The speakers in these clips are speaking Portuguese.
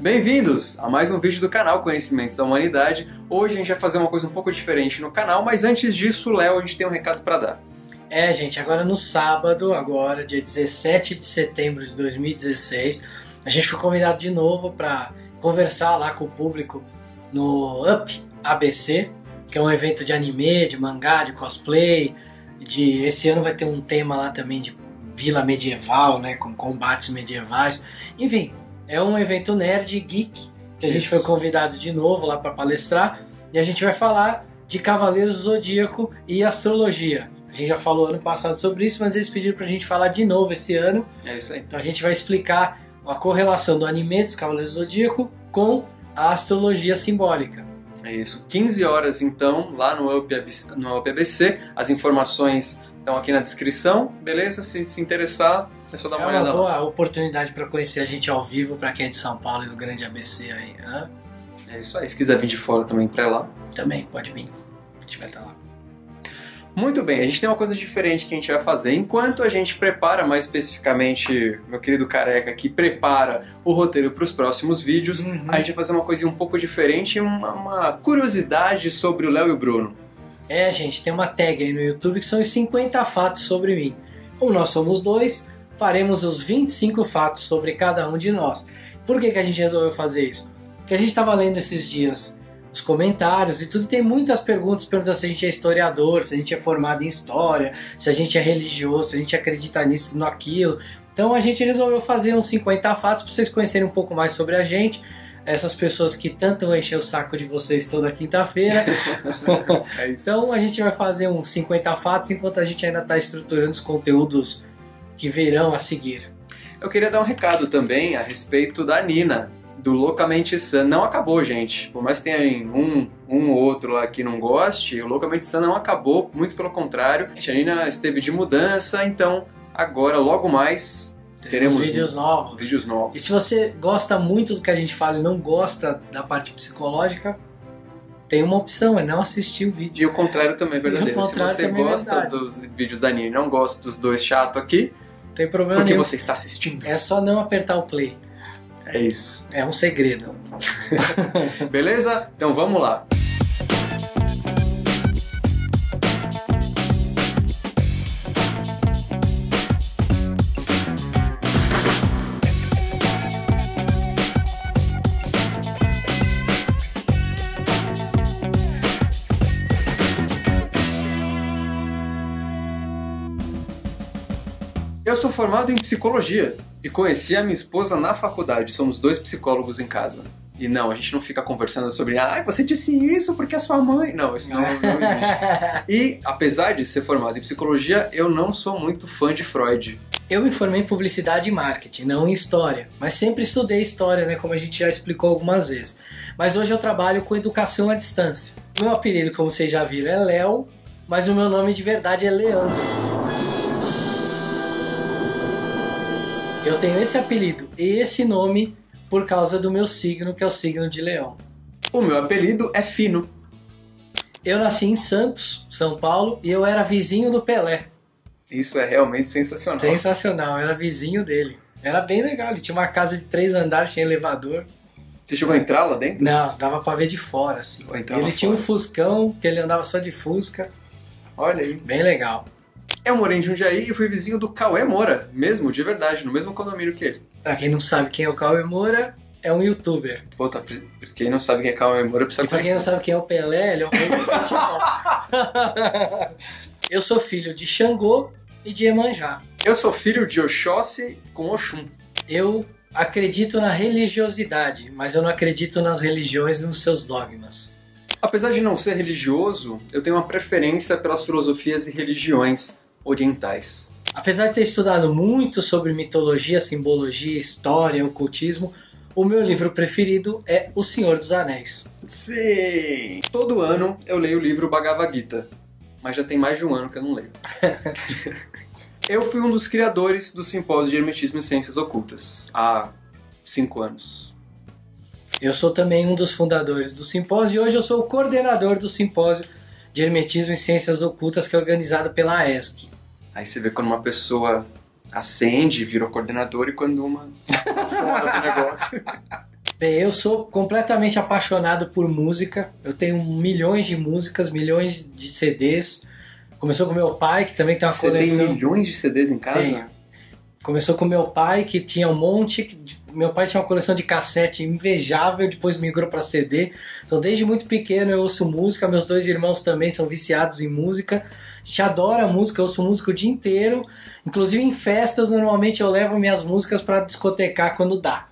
Bem-vindos a mais um vídeo do canal Conhecimentos da Humanidade. Hoje a gente vai fazer uma coisa um pouco diferente no canal, mas antes disso, Léo, a gente tem um recado para dar. É, gente, agora no sábado, agora dia 17 de setembro de 2016, a gente foi convidado de novo para conversar lá com o público no Up ABC, que é um evento de anime, de mangá, de cosplay. De esse ano vai ter um tema lá também de vila medieval, né, com combates medievais. Enfim, é um evento nerd geek que a gente foi convidado de novo lá para palestrar e a gente vai falar de Cavaleiros Zodíaco e astrologia. A gente já falou ano passado sobre isso, mas eles pediram pra gente falar de novo esse ano. É isso aí. Então a gente vai explicar a correlação do anime dos Cavaleiros Zodíaco com a astrologia simbólica. É isso. 15 horas então, lá no UPABC, no UPABC. As informações estão aqui na descrição, beleza? Se se interessar, é só dar uma é olhada uma lá. boa oportunidade para conhecer a gente ao vivo, para quem é de São Paulo e do grande ABC aí. né? É isso aí. Se quiser vir de fora também pra lá. Também pode vir. A gente vai estar lá. Muito bem, a gente tem uma coisa diferente que a gente vai fazer. Enquanto a gente prepara, mais especificamente, meu querido careca aqui prepara o roteiro para os próximos vídeos, Uhum. a gente vai fazer uma coisinha um pouco diferente, uma, uma curiosidade sobre o Léo e o Bruno. É, gente, tem uma tag aí no YouTube que são os 50 fatos sobre mim. Como nós somos dois, faremos os 25 fatos sobre cada um de nós. Por que, que a gente resolveu fazer isso? Porque a gente estava lendo esses dias os comentários e tudo, e tem muitas perguntas perguntando se a gente é historiador, se a gente é formado em história, se a gente é religioso, se a gente acredita nisso, naquilo. Então a gente resolveu fazer uns 50 fatos para vocês conhecerem um pouco mais sobre a gente. Essas pessoas que tanto vão encher o saco de vocês toda quinta-feira. É. Então a gente vai fazer uns 50 fatos enquanto a gente ainda está estruturando os conteúdos que virão a seguir. Eu queria dar um recado também a respeito da Nina, do Loucamente San. Não acabou, gente. Por mais que tenha um, um ou outro lá que não goste, o Loucamente San não acabou, muito pelo contrário. A Nina esteve de mudança, então agora, logo mais, Teremos vídeos novos. vídeos novos. E se você gosta muito do que a gente fala e não gosta da parte psicológica, tem uma opção, é não assistir o vídeo. E o contrário também é verdadeiro. Se você é gosta verdade. dos vídeos da Nina e não gosta dos dois chato aqui, tem problema porque nenhum. você está assistindo. É só não apertar o play. É isso. É um segredo. Beleza? Então vamos lá. Eu sou formado em psicologia e conheci a minha esposa na faculdade. Somos dois psicólogos em casa. E não, a gente não fica conversando sobre, ah, você disse isso porque é sua mãe. Não, isso não, não existe. E, apesar de ser formado em psicologia, eu não sou muito fã de Freud. Eu me formei em publicidade e marketing, não em história, mas sempre estudei história, né, como a gente já explicou algumas vezes. Mas hoje eu trabalho com educação à distância. Meu apelido, como vocês já viram, é Léo, mas o meu nome de verdade é Leandro. Eu tenho esse apelido e esse nome por causa do meu signo, que é o signo de Leão. O meu apelido é Fino. Eu nasci em Santos, São Paulo, e eu era vizinho do Pelé. Isso é realmente sensacional. Sensacional, eu era vizinho dele. Era bem legal, ele tinha uma casa de três andares, tinha elevador. Você chegou a entrar lá dentro? Não, dava pra ver de fora, assim. Ele tinha um fora? Fuscão, que ele andava só de Fusca. Olha aí. Bem legal. Eu morei em Jundiaí e fui vizinho do Cauê Moura, mesmo, de verdade, no mesmo condomínio que ele. Pra quem não sabe quem é o Cauê Moura, é um youtuber. Pô, tá, pra quem não sabe quem é Cauê Moura, precisa E pra quem não sabe quem é o Pelé, ele é um. Eu sou filho de Xangô e de Emanjá. Eu sou filho de Oxóssi com Oxum. Eu acredito na religiosidade, mas eu não acredito nas religiões e nos seus dogmas. Apesar de não ser religioso, eu tenho uma preferência pelas filosofias e religiões orientais. Apesar de ter estudado muito sobre mitologia, simbologia, história, ocultismo, o meu livro preferido é O Senhor dos Anéis. Sim! Todo ano eu leio o livro Bhagavad Gita, mas já tem mais de um ano que eu não leio. eu fui um dos criadores do simpósio de Hermetismo e Ciências Ocultas, há cinco anos. Eu sou também um dos fundadores do simpósio e hoje eu sou o coordenador do simpósio de Hermetismo e Ciências Ocultas que é organizado pela ESG. Aí você vê quando uma pessoa acende, vira coordenador, e quando uma fora do negócio. Bem, eu sou completamente apaixonado por música. Eu tenho milhões de músicas, milhões de CDs. Começou com meu pai, que também tem uma Você coleção. tem milhões de CDs em casa? Tenho. Começou com meu pai, que tinha um monte. Meu pai tinha uma coleção de cassete invejável, depois migrou para CD. Então, desde muito pequeno eu ouço música. Meus dois irmãos também são viciados em música. Gente adora música, eu ouço música o dia inteiro. Inclusive em festas, normalmente eu levo minhas músicas para discotecar quando dá.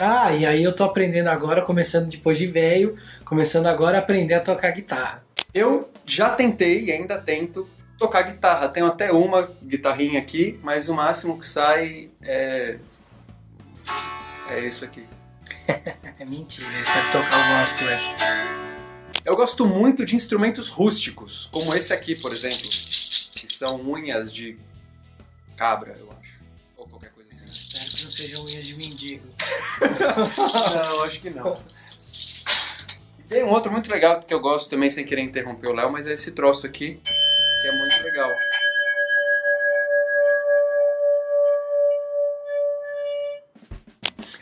Ah, e aí eu tô aprendendo agora, começando depois de velho, começando agora a aprender a tocar guitarra. Eu já tentei e ainda tento tocar guitarra. Tenho até uma guitarrinha aqui, mas o máximo que sai é. É isso aqui. É mentira, ele sabe tocar algumas coisas. Eu gosto muito de instrumentos rústicos, como esse aqui, por exemplo, que são unhas de cabra, eu acho. Ou qualquer coisa assim. Espero que não seja unha de mendigo. Não, acho que não. E tem um outro muito legal que eu gosto também, sem querer interromper o Léo, mas é esse troço aqui, que é muito legal.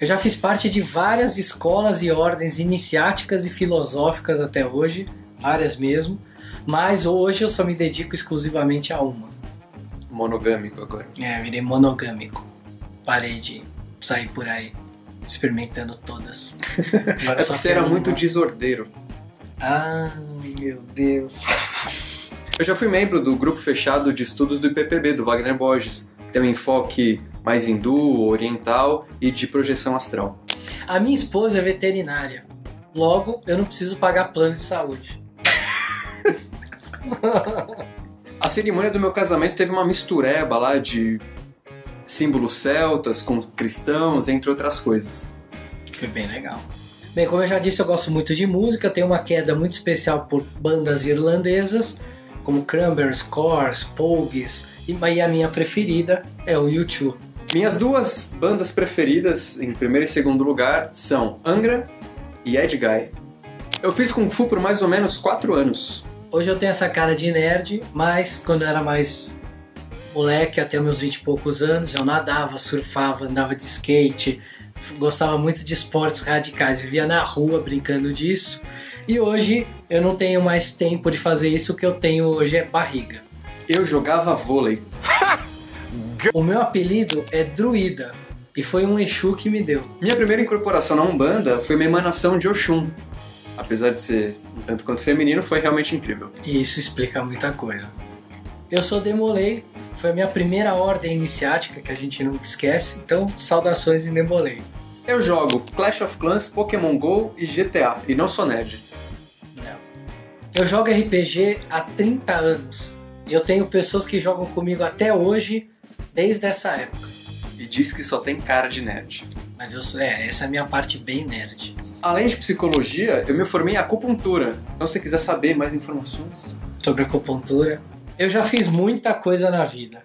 Eu já fiz parte de várias escolas e ordens iniciáticas e filosóficas até hoje, várias mesmo, mas hoje eu só me dedico exclusivamente a uma. Monogâmico agora. É, virei monogâmico. Parei de sair por aí experimentando todas. Agora É só você era quero muito uma. desordeiro. Ai, meu Deus. Eu já fui membro do grupo fechado de estudos do IPPB, do Wagner Borges, que tem um enfoque mais hindu, oriental e de projeção astral. A minha esposa é veterinária. Logo, eu não preciso pagar plano de saúde. A cerimônia do meu casamento teve uma mistureba lá de símbolos celtas com cristãos, entre outras coisas. Foi bem legal. Bem, como eu já disse, eu gosto muito de música, eu tenho uma queda muito especial por bandas irlandesas, como Cranberries, Cores, Pogues, e a minha preferida é o U2. Minhas duas bandas preferidas, em primeiro e segundo lugar, são Angra e Ed Guy. Eu fiz Kung Fu por mais ou menos 4 anos. Hoje eu tenho essa cara de nerd, mas quando eu era mais moleque, até meus 20 e poucos anos, eu nadava, surfava, andava de skate, gostava muito de esportes radicais, vivia na rua brincando disso. E hoje eu não tenho mais tempo de fazer isso, o que eu tenho hoje é barriga. Eu jogava vôlei. O meu apelido é Druida, e foi um Exu que me deu. Minha primeira incorporação na Umbanda foi uma emanação de Oxum. Apesar de ser um tanto quanto feminino, foi realmente incrível. E isso explica muita coisa. Eu sou Demolei, foi a minha primeira ordem iniciática que a gente nunca esquece, então saudações em Demolei. Eu jogo Clash of Clans, Pokémon GO e GTA, e não sou nerd. Não. Eu jogo RPG há 30 anos. E eu tenho pessoas que jogam comigo até hoje, desde essa época. E diz que só tem cara de nerd. Mas eu sou, é, essa é a minha parte bem nerd. Além de psicologia, eu me formei em acupuntura. Então se você quiser saber mais informações... Sobre acupuntura. Eu já fiz muita coisa na vida.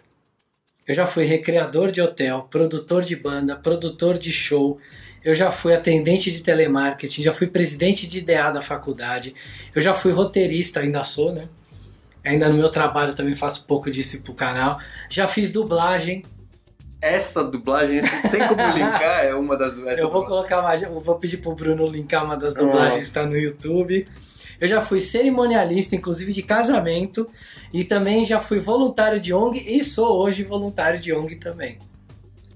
Eu já fui recreador de hotel, produtor de banda, produtor de show. Eu já fui atendente de telemarketing, já fui presidente de IDA da faculdade. Eu já fui roteirista, ainda sou, né? Ainda no meu trabalho também faço um pouco disso pro canal. Já fiz dublagem, Essa dublagem, tem como linkar? É uma das... Eu vou dublagem. colocar mais, eu vou pedir pro Bruno linkar uma das dublagens que está no YouTube. Eu já fui cerimonialista, inclusive de casamento, e também já fui voluntário de ONG e sou hoje voluntário de ONG também.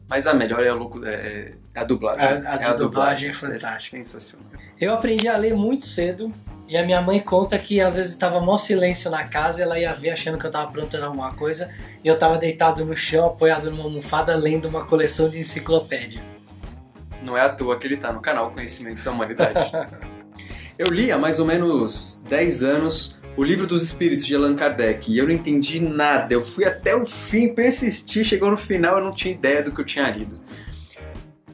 Mas a melhor é a, locu... é é a dublagem. A- a é dublagem é fantástica. sensacional. Eu aprendi a ler muito cedo e a minha mãe conta que às vezes estava mó silêncio na casa, ela ia ver achando que eu estava aprontando alguma coisa e eu estava deitado no chão, apoiado numa almofada, lendo uma coleção de enciclopédia. Não é à toa que ele tá no canal Conhecimentos da Humanidade. eu li há mais ou menos 10 anos o Livro dos Espíritos de Allan Kardec e eu não entendi nada. Eu fui até o fim, persisti, chegou no final eu não tinha ideia do que eu tinha lido.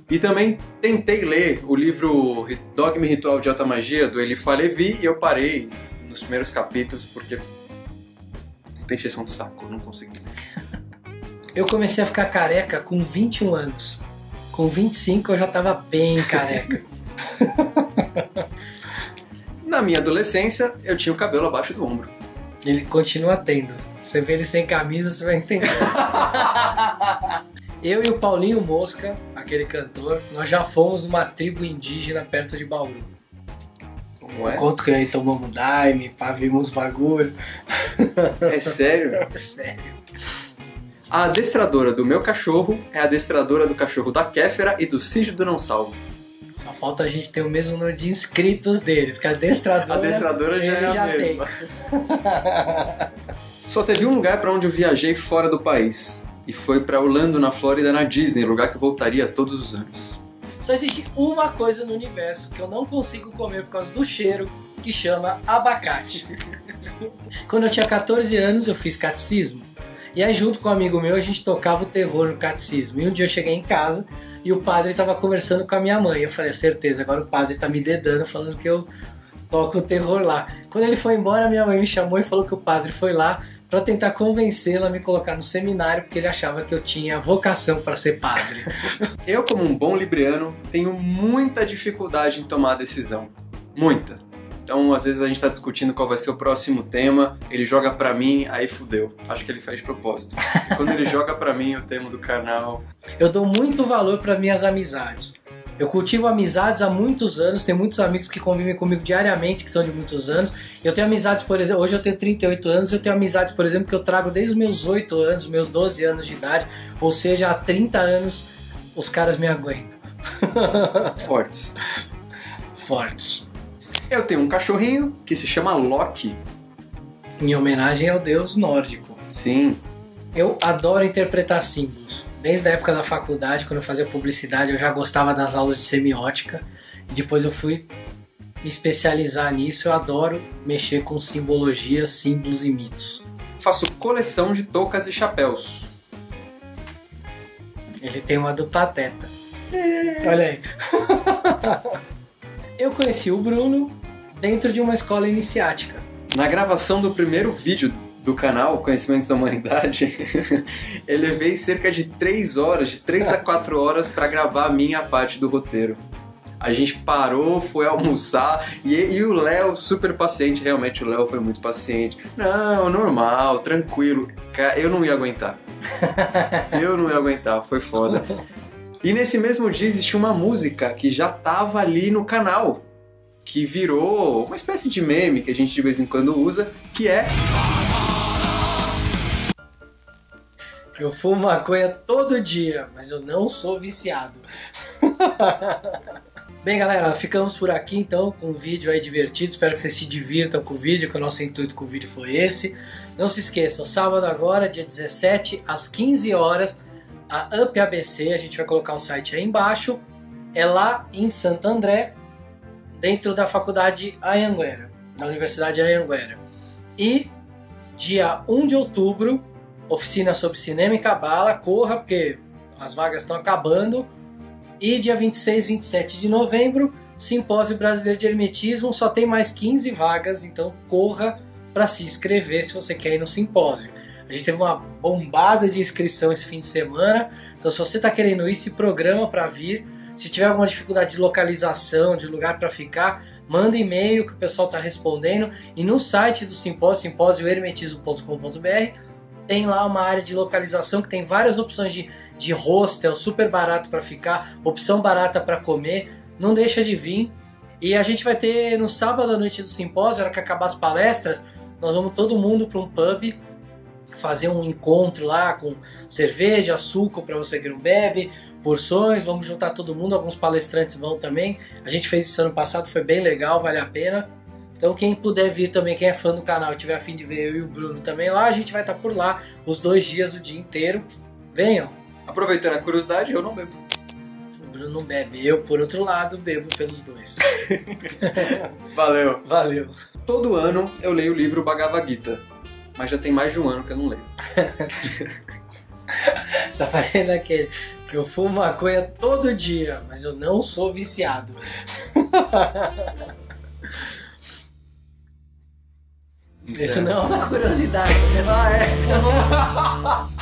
E também tentei ler o livro Dogma e Ritual de Alta Magia do Eliphas Levi e eu parei nos primeiros capítulos porque tem exceção de saco, eu não consegui ler. Eu comecei a ficar careca com 21 anos. Com 25 eu já tava bem careca. Na minha adolescência, eu tinha o cabelo abaixo do ombro. Ele continua tendo. Você vê ele sem camisa, você vai entender. eu e o Paulinho Mosca, aquele cantor, nós já fomos uma tribo indígena perto de Bauru. Como é? Conto que aí tomamos daime, pá, vimos bagulho. É sério? Sério. A adestradora do meu cachorro é a adestradora do cachorro da Kéfera e do Cid do Não Salvo. Só falta a gente ter o mesmo número de inscritos dele, porque a adestradora, A adestradora já ele é a já mesma. Só teve um lugar pra onde eu viajei fora do país. E foi pra Orlando, na Flórida, na Disney, lugar que eu voltaria todos os anos. Só existe uma coisa no universo que eu não consigo comer por causa do cheiro, que chama abacate. Quando eu tinha 14 anos, eu fiz catecismo. E aí, junto com um amigo meu, a gente tocava o terror no catecismo. E um dia eu cheguei em casa e o padre estava conversando com a minha mãe. Eu falei, certeza, agora o padre tá me dedando, falando que eu toco o terror lá. Quando ele foi embora, minha mãe me chamou e falou que o padre foi lá para tentar convencê-la a me colocar no seminário, porque ele achava que eu tinha vocação para ser padre. Eu, como um bom libriano, tenho muita dificuldade em tomar decisão. Muita. Então, às vezes a gente tá discutindo qual vai ser o próximo tema, ele joga pra mim, aí fudeu. Acho que ele faz de propósito. E quando ele joga pra mim o tema do canal, Eu dou muito valor para minhas amizades. Eu cultivo amizades há muitos anos, tenho muitos amigos que convivem comigo diariamente, que são de muitos anos. Eu tenho amizades, por exemplo, hoje eu tenho 38 anos, eu tenho amizades, por exemplo, que eu trago desde os meus 8 anos, meus 12 anos de idade, ou seja, há 30 anos os caras me aguentam. fortes. Fortes. Eu tenho um cachorrinho que se chama Loki. Em homenagem ao deus nórdico. Sim, Eu adoro interpretar símbolos. Desde a época da faculdade, quando eu fazia publicidade, eu já gostava das aulas de semiótica. E depois eu fui me especializar nisso. Eu adoro mexer com simbologia, símbolos e mitos. faço coleção de toucas e chapéus. Ele tem uma do Pateta. Olha aí. eu conheci o Bruno dentro de uma escola iniciática. Na gravação do primeiro vídeo do canal Conhecimentos da Humanidade, eu levei cerca de 3 horas, de 3 a 4 horas para gravar a minha parte do roteiro. A gente parou, foi almoçar e, e o Léo, super paciente, realmente o Léo foi muito paciente. Não, normal, tranquilo. Eu não ia aguentar. Eu não ia aguentar, foi foda. E nesse mesmo dia existia uma música que já tava ali no canal, que virou uma espécie de meme que a gente de vez em quando usa, que é Eu fumo maconha todo dia, mas eu não sou viciado. Bem, galera, ficamos por aqui então com um vídeo aí divertido. Espero que vocês se divirtam com o vídeo, que o nosso intuito com o vídeo foi esse. Não se esqueçam, sábado agora, dia 17, às 15 horas, a UP ABC, a gente vai colocar o site aí embaixo. É lá em Santo André, dentro da faculdade Anhanguera, da Universidade Anhanguera. E dia 1 de outubro, oficina sobre cinema e cabala, corra porque as vagas estão acabando. E dia 26 e 27 de novembro, Simpósio Brasileiro de Hermetismo, só tem mais 15 vagas, então corra para se inscrever se você quer ir no simpósio. A gente teve uma bombada de inscrição esse fim de semana, então se você está querendo ir, se programa para vir. Se tiver alguma dificuldade de localização, de lugar para ficar, manda e-mail que o pessoal está respondendo. E no site do simpósio, simpósiohermetismo.com.br, tem lá uma área de localização que tem várias opções de, de hostel, super barato para ficar, opção barata para comer. Não deixa de vir. E a gente vai ter no sábado à noite do simpósio, na hora que acabar as palestras, nós vamos todo mundo para um pub fazer um encontro lá com cerveja, suco para você que não bebe, porções, vamos juntar todo mundo, alguns palestrantes vão também. A gente fez isso ano passado, foi bem legal, vale a pena. Então quem puder vir também, quem é fã do canal e tiver afim de ver eu e o Bruno também lá, a gente vai estar por lá os dois dias, o dia inteiro. Venham! Aproveitando a curiosidade, eu não bebo. O Bruno não bebe, eu por outro lado bebo pelos dois. Valeu. Valeu! Todo ano eu leio o livro Bhagavad Gita, mas já tem mais de um ano que eu não leio. Você tá fazendo aquele. Eu fumo maconha todo dia, mas eu não sou viciado. Isso não é uma curiosidade, né? Ah, é?